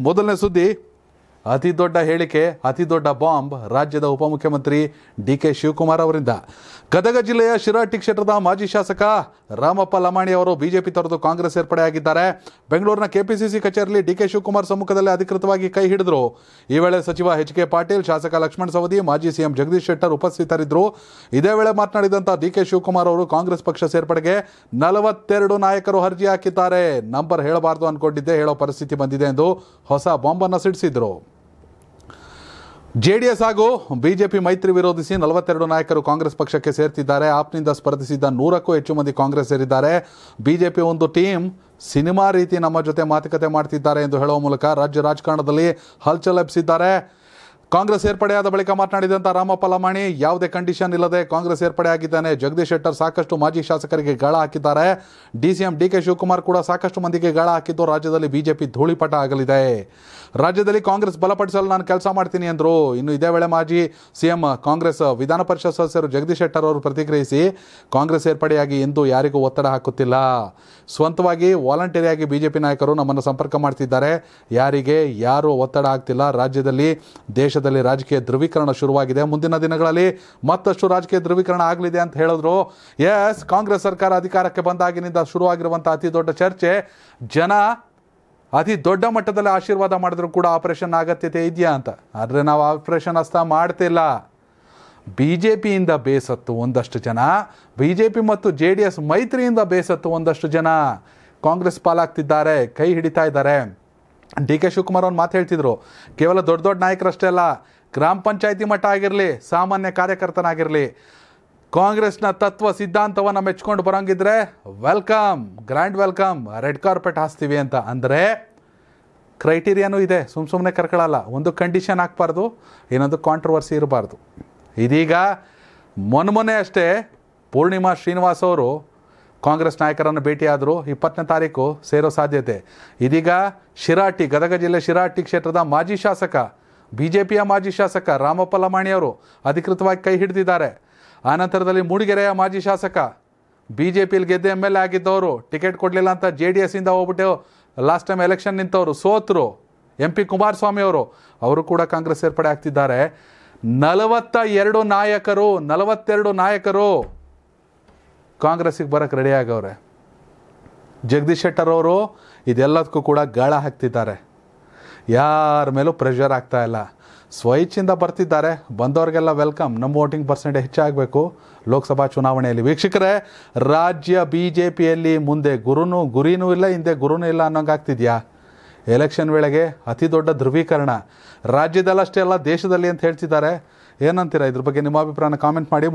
ಮೊದಲನೇ ಸುದ್ದಿ ಅತಿ ದೊಡ್ಡ ಹೇಳಿಕೆ, ಅತಿ ದೊಡ್ಡ ಬಾಂಬ್ ರಾಜ್ಯದ ಉಪಮುಖ್ಯಮಂತ್ರಿ ಡಿ ಕೆ ಶಿವಕುಮಾರ್ ಅವರಿಂದ. ಗದಗ ಜಿಲ್ಲೆಯ ಶಿರಾಟಿ ಕ್ಷೇತ್ರದ ಮಾಜಿ ಶಾಸಕ ರಾಮಪ್ಪ ಲಮಾಣಿ ಅವರು ಬಿಜೆಪಿ ತೊರೆದು ಕಾಂಗ್ರೆಸ್ ಸೇರ್ಪಡೆಯಾಗಿದ್ದಾರೆ ಬೆಂಗಳೂರಿನ ಕೆಪಿಸಿಸಿ ಕಚೇರಿಯಲ್ಲಿ ಡಿ ಕೆ ಶಿವಕುಮಾರ್ ಸಮ್ಮುಖದಲ್ಲಿ ಅಧಿಕೃತವಾಗಿ ಕೈ ಹಿಡಿದರು. ಈ ವೇಳೆ ಸಚಿವ ಎಚ್ ಕೆ ಪಾಟೀಲ್, ಶಾಸಕ ಲಕ್ಷ್ಮಣ ಸವದಿ, ಮಾಜಿ ಸಿಎಂ ಜಗದೀಶ್ ಶೆಟ್ಟರ್ ಉಪಸ್ಥಿತರಿದ್ದರು. ಇದೇ ವೇಳೆ ಮಾತನಾಡಿದಂಥ ಡಿ ಕೆ ಶಿವಕುಮಾರ್ ಅವರು ಕಾಂಗ್ರೆಸ್ ಪಕ್ಷ ಸೇರ್ಪಡೆಗೆ ನಲವತ್ತೆರಡು ನಾಯಕರು ಅರ್ಜಿ ಹಾಕಿದ್ದಾರೆ. ನಂಬರ್ ಹೇಳಬಾರ್ದು ಅನ್ಕೊಂಡಿದ್ದೆ, ಹೇಳೋ ಪರಿಸ್ಥಿತಿ ಬಂದಿದೆ ಎಂದು ಹೊಸ ಬಾಂಬನ್ನು ಸಿಡಿಸಿದ್ರು. ಜೆಡಿಎಸ್ ಹಾಗೂ ಬಿಜೆಪಿ ಮೈತ್ರಿ ವಿರೋಧಿಸಿ ನಲವತ್ತೆರಡು ನಾಯಕರು ಕಾಂಗ್ರೆಸ್ ಪಕ್ಷಕ್ಕೆ ಸೇರ್ತಿದ್ದಾರೆ. ಆಪ್ನಿಂದ ಸ್ಪರ್ಧಿಸಿದ್ದ ನೂರಕ್ಕೂ ಹೆಚ್ಚು ಮಂದಿ ಕಾಂಗ್ರೆಸ್ ಸೇರಿದ್ದಾರೆ. ಬಿಜೆಪಿ ಒಂದು ಟೀಮ್ ಸಿನಿಮಾ ರೀತಿ ನಮ್ಮ ಜೊತೆ ಮಾತುಕತೆ ಮಾಡ್ತಿದ್ದಾರೆ ಎಂದು ಹೇಳುವ ಮೂಲಕ ರಾಜ್ಯ ರಾಜಕಾರಣದಲ್ಲಿ ಹಲ್ಚಲ್ ಕಾಂಗ್ರೆಸ್ ಏರ್ಪಡೆಯಾದ ಬಳಿಕ ಮಾತನಾಡಿದಂಥ ರಾಮಪ್ಪ ಲಮಾಣಿ, ಯಾವುದೇ ಕಂಡೀಷನ್ ಇಲ್ಲದೆ ಕಾಂಗ್ರೆಸ್ ಸೇರ್ಪಡೆಯಾಗಿದ್ದಾನೆ ಜಗದೀಶ್ ಶೆಟ್ಟರ್ ಸಾಕಷ್ಟು ಮಾಜಿ ಶಾಸಕರಿಗೆ ಗಾಳ ಹಾಕಿದ್ದಾರೆ. ಡಿಸಿಎಂ ಡಿ ಕೆ ಶಿವಕುಮಾರ್ ಕೂಡ ಸಾಕಷ್ಟು ಮಂದಿಗೆ ಗಾಳ ಹಾಕಿದ್ದು ರಾಜ್ಯದಲ್ಲಿ ಬಿಜೆಪಿ ಧೂಳಿಪಟ ಆಗಲಿದೆ. ರಾಜ್ಯದಲ್ಲಿ ಕಾಂಗ್ರೆಸ್ ಬಲಪಡಿಸಲು ನಾನು ಕೆಲಸ ಮಾಡ್ತೀನಿ ಎಂದರು ಇನ್ನು ಇದೇ ವೇಳೆ ಮಾಜಿ ಸಿಎಂ, ಕಾಂಗ್ರೆಸ್ ವಿಧಾನ ಪರಿಷತ್ ಸದಸ್ಯರು ಜಗದೀಶ್ ಶೆಟ್ಟರ್ ಅವರು ಪ್ರತಿಕ್ರಿಯಿಸಿ, ಕಾಂಗ್ರೆಸ್ ಸೇರ್ಪಡೆಯಾಗಿ ಎಂದು ಯಾರಿಗೂ ಒತ್ತಡ ಹಾಕುತ್ತಿಲ್ಲ. ಸ್ವಂತವಾಗಿ ವಾಲಂಟರಿಯಾಗಿ ಬಿಜೆಪಿ ನಾಯಕರು ನಮ್ಮನ್ನು ಸಂಪರ್ಕ ಮಾಡ್ತಿದ್ದಾರೆ. ಯಾರಿಗೆ ಯಾರು ಒತ್ತಡ ಆಗ್ತಿಲ್ಲ ರಾಜ್ಯದಲ್ಲಿ ದೇಶದಲ್ಲಿ ರಾಜಕೀಯ ಧ್ರುವೀಕರಣ ಶುರುವಾಗಿದೆ. ಮುಂದಿನ ದಿನಗಳಲ್ಲಿ ಮತ್ತಷ್ಟು ರಾಜಕೀಯ ಧ್ರುವೀಕರಣ ಆಗಲಿದೆ ಅಂತ ಹೇಳಿದ್ರು. ಎಸ್ ಕಾಂಗ್ರೆಸ್ ಸರ್ಕಾರ ಅಧಿಕಾರಕ್ಕೆ ಬಂದಾಗಿನಿಂದ ಶುರುವಾಗಿರುವಂಥ ಅತಿ ದೊಡ್ಡ ಚರ್ಚೆ. ಜನ ಅತಿ ದೊಡ್ಡ ಮಟ್ಟದಲ್ಲಿ ಆಶೀರ್ವಾದ ಮಾಡಿದ್ರು ಕೂಡ ಆಪರೇಷನ್ ಅಗತ್ಯತೆ ಇದೆಯಾ ಅಂತ. ಆದರೆ ನಾವು ಆಪರೇಷನ್ ಹಸ್ತ ಮಾಡ್ತಿಲ್ಲ. ಬಿ ಜೆ ಪಿಯಿಂದ ಬೇಸತ್ತು ಒಂದಷ್ಟು ಜನ. ಬಿ ಜೆ ಪಿ ಮತ್ತು ಜೆ ಡಿ ಎಸ್ ಮೈತ್ರಿಯಿಂದ ಬೇಸತ್ತು ಒಂದಷ್ಟು ಜನ. ಕಾಂಗ್ರೆಸ್ ಪಾಲಾಗ್ತಿದ್ದಾರೆ, ಕೈ ಹಿಡಿತಾ ಇದ್ದಾರೆ. ಡಿ ಕೆ ಶಿವಕುಮಾರ್ ಅವ್ರು ಮಾತು ಹೇಳ್ತಿದ್ರು, ಕೇವಲ ದೊಡ್ಡ ದೊಡ್ಡ ನಾಯಕರಷ್ಟೇ ಅಲ್ಲ, ಗ್ರಾಮ ಪಂಚಾಯತಿ ಮಟ್ಟ ಆಗಿರಲಿ, ಸಾಮಾನ್ಯ ಕಾರ್ಯಕರ್ತನಾಗಿರಲಿ, ಕಾಂಗ್ರೆಸ್ನ ತತ್ವ ಸಿದ್ಧಾಂತವನ್ನು ಮೆಚ್ಕೊಂಡು ಬರೋಂಗಿದ್ರೆ welcome, grand welcome, red carpet ಹಾಸ್ತೀವಿ ಅಂತ. ಅಂದರೆ ಕ್ರೈಟೀರಿಯಾನೂ ಇದೆ ಸುಮ್ಮ ಸುಮ್ಮನೆ ಕರ್ಕೊಳ್ಳಲ್ಲ ಒಂದು ಕಂಡೀಷನ್ ಹಾಕ್ಬಾರ್ದು ಇನ್ನೊಂದು ಕಾಂಟ್ರವರ್ಸಿ ಇರಬಾರ್ದು. ಇದೀಗ ಮೊನ್ನೆ ಅಷ್ಟೇ ಪೂರ್ಣಿಮಾ ಶ್ರೀನಿವಾಸ್ ಅವರು ಕಾಂಗ್ರೆಸ್ ನಾಯಕರನ್ನು ಭೇಟಿಯಾದರೂ ಇಪ್ಪತ್ತನೇ ತಾರೀಕು ಸೇರೋ ಸಾಧ್ಯತೆ. ಇದೀಗ ಶಿರಾಟಿ, ಗದಗ ಜಿಲ್ಲೆ ಶಿರಾಟಿ ಕ್ಷೇತ್ರದ ಮಾಜಿ ಶಾಸಕ ಬಿ ಜೆ ಪಿಯ ಮಾಜಿ ಶಾಸಕ ರಾಮಪ್ಪ ಲಮಾಣಿ ಅವರು ಅಧಿಕೃತವಾಗಿ ಕೈ ಹಿಡಿದಿದ್ದಾರೆ. ಆನಂತರದಲ್ಲಿ ಮೂಡಿಗೆರೆಯ ಮಾಜಿ ಶಾಸಕ ಬಿ ಜೆ ಪಿಲಿ ಗೆದ್ದೆ ಎಂ ಎಲ್ ಎ ಆಗಿದ್ದವರು ಟಿಕೆಟ್ ಕೊಡಲಿಲ್ಲ ಅಂತ ಜೆ ಡಿ ಎಸ್ಸಿಂದ ಹೋಗ್ಬಿಟ್ಟು ಲಾಸ್ಟ್ ಟೈಮ್ ಎಲೆಕ್ಷನ್ ನಿಂತವರು ಸೋತರು. ಎಂ ಪಿ ಕುಮಾರಸ್ವಾಮಿ ಅವರು ಅವರು ಕೂಡ ಕಾಂಗ್ರೆಸ್ ಸೇರ್ಪಡೆ ಆಗ್ತಿದ್ದಾರೆ. ನಲವತ್ತ ಎರಡು ನಾಯಕರು, ನಲವತ್ತೆರಡು ನಾಯಕರು. ಕಾಂಗ್ರೆಸ್ಸಿಗೆ ಬರೋಕ್ಕೆ ರೆಡಿ ಆಗವ್ರೆ. ಜಗದೀಶ್ ಶೆಟ್ಟರ್ ಅವರು ಇದೆಲ್ಲದಕ್ಕೂ ಕೂಡ ಗಾಳ ಹಾಕ್ತಿದ್ದಾರೆ. ಯಾರ ಮೇಲೂ ಪ್ರೆಷರ್ ಆಗ್ತಾ ಇಲ್ಲ. ಸ್ವಯಿಚ್ಛಿಂದ ಬರ್ತಿದ್ದಾರೆ. ಬಂದವ್ರಿಗೆಲ್ಲ ವೆಲ್ಕಮ್ ನಮ್ಮ ವೋಟಿಂಗ್ ಪರ್ಸೆಂಟೇಜ್ ಹೆಚ್ಚಾಗಬೇಕು. ಲೋಕಸಭಾ ಚುನಾವಣೆಯಲ್ಲಿ. ವೀಕ್ಷಕರೇ, ರಾಜ್ಯ ಬಿ ಜೆ ಪಿಯಲ್ಲಿ ಮುಂದೆ ಗುರುನೂ, ಗುರಿನೂ ಇಲ್ಲ, ಹಿಂದೆ ಗುರುನೂ ಇಲ್ಲ ಅನ್ನೋಂಗೆ ಆಗ್ತಿದೆಯಾ? ಎಲೆಕ್ಷನ್ ವೇಳೆಗೆ ಅತಿ ದೊಡ್ಡ ಧ್ರುವೀಕರಣ. ರಾಜ್ಯದಲ್ಲಷ್ಟೇ ಅಲ್ಲ, ದೇಶದಲ್ಲಿ ಅಂತ ಹೇಳ್ತಿದ್ದಾರೆ. ಏನಂತೀರಾ? ಇದ್ರ ಬಗ್ಗೆ ನಿಮ್ಮ ಅಭಿಪ್ರಾಯನ ಕಾಮೆಂಟ್ ಮಾಡಿ.